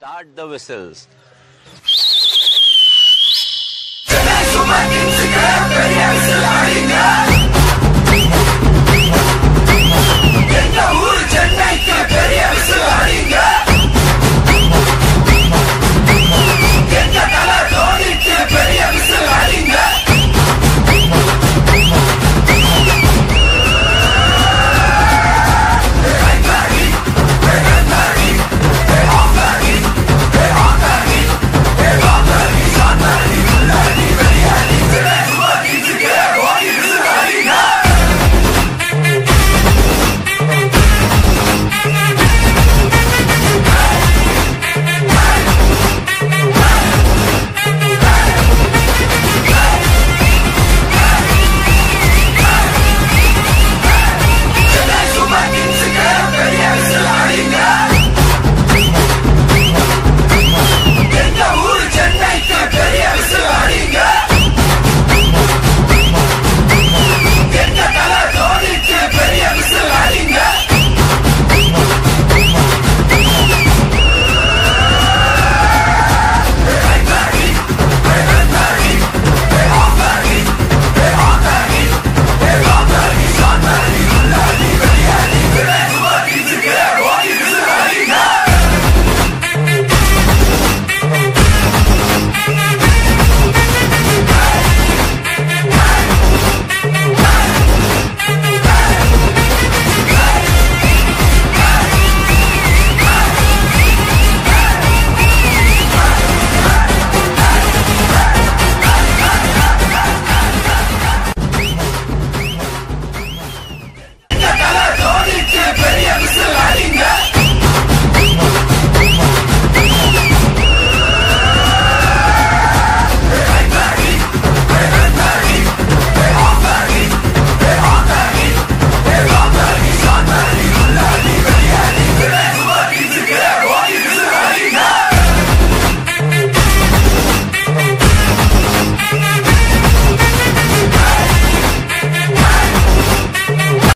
Start the whistles. Começa